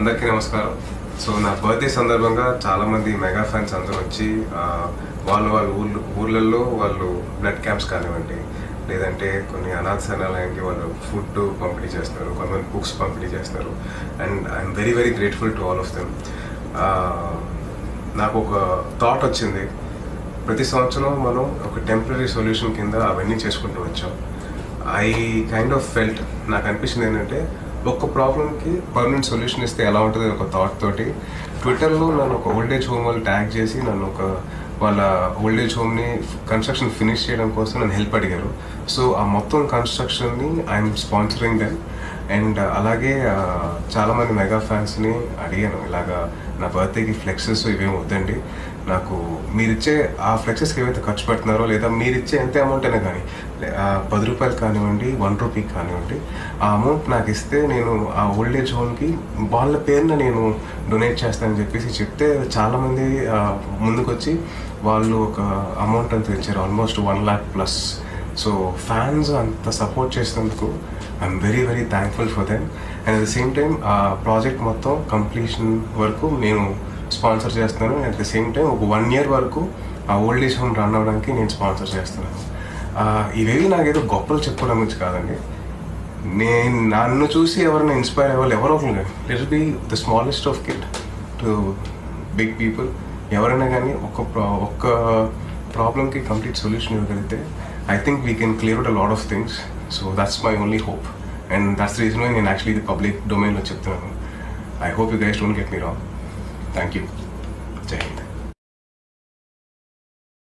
అందరికీ నమస్కారం. సో నా బర్త్డే సందర్భంగా చాలామంది మెగా ఫ్యాన్స్ అందరూ వచ్చి వాళ్ళు వాళ్ళ ఊళ్ళు ఊళ్ళల్లో వాళ్ళు బ్లడ్ క్యాంప్స్ కానివ్వండి లేదంటే కొన్ని అనాథాలయానికి వాళ్ళు ఫుడ్ పంపిణీ చేస్తారు కొంతమంది బుక్స్ పంపిణీ చేస్తారు and I'm very very grateful to all of them నాకు ఒక థాట్ వచ్చింది. ప్రతి సంవత్సరం మనం ఒక టెంపరీ సొల్యూషన్ కింద అవన్నీ చేసుకుంటూ వచ్చాం. ఐ కైండ్ ఆఫ్ ఫెల్ట్ నాకు అనిపించింది ఏంటంటే ఒక్క ప్రాబ్లమ్కి పర్మనెంట్ సొల్యూషన్ ఇస్తే ఎలా ఉంటుంది ఒక థాట్ తోటి ట్విట్టర్లో నన్ను ఒక ఓల్డేజ్ హోమ్ వాళ్ళు ట్యాగ్ చేసి నన్ను ఒక వాళ్ళ ఓల్డేజ్ హోమ్ని కన్స్ట్రక్షన్ ఫినిష్ చేయడం కోసం నన్ను హెల్ప్ అడిగారు. సో ఆ మొత్తం కన్స్ట్రక్షన్ని ఐఎమ్ స్పాన్సరింగ్ దెన్ అండ్ అలాగే uh, చాలామంది మెగా ఫ్యాన్స్ని అడిగాను. ఇలాగా నా బర్త్డేకి ఫ్లెక్సెస్ ఇవేం వద్దండి. నాకు మీరిచ్చే ఆ ఫ్లెక్సెస్కి ఏవైతే ఖర్చు పెడుతున్నారో లేదా మీరిచ్చే ఎంత అమౌంట్ అయినా కానీ పది రూపాయలు కానివ్వండి వన్ రూపీ కానివ్వండి ఆ అమౌంట్ నాకు ఇస్తే నేను ఆ ఓల్డ్ ఏజ్ హోమ్కి వాళ్ళ పేరున నేను డొనేట్ చేస్తానని చెప్పేసి చెప్తే చాలామంది ముందుకొచ్చి వాళ్ళు ఒక అమౌంట్ అంతా ఇచ్చారు almost one lakh plus so fans అంత సపోర్ట్ చేసినందుకు I'm very very thankful for them and at the same time ఆ ప్రాజెక్ట్ మొత్తం కంప్లీషన్ వరకు నేను స్పాన్సర్ చేస్తున్నాను and at the same time ఒక వన్ ఇయర్ వరకు ఆ ఓల్డ్ ఏజ్ హోమ్ రన్ అవ్వడానికి నేను స్పాన్సర్ చేస్తున్నాను. ఇవేవి నాకేదో గొప్పలు చెప్పుకోవడం గురించి కాదండి. నేను నన్ను చూసి ఎవరైనా ఇన్స్పైర్ అవ్వాలి ఎవరో ఒకరు let be the smallest of kid to big people ఎవరైనా కానీ ఒక్క ప్రా- ఒక్క ప్రాబ్లమ్కి కంప్లీట్ సొల్యూషన్ ఇవ్వగలిగితే I think we can clear out a lot of things so that's my only hope and that's reason నేను యాక్చువల్లీ ఇది పబ్లిక్ డొమైన్లో చెప్తున్నాను. I hope you guys don't get me wrong thank you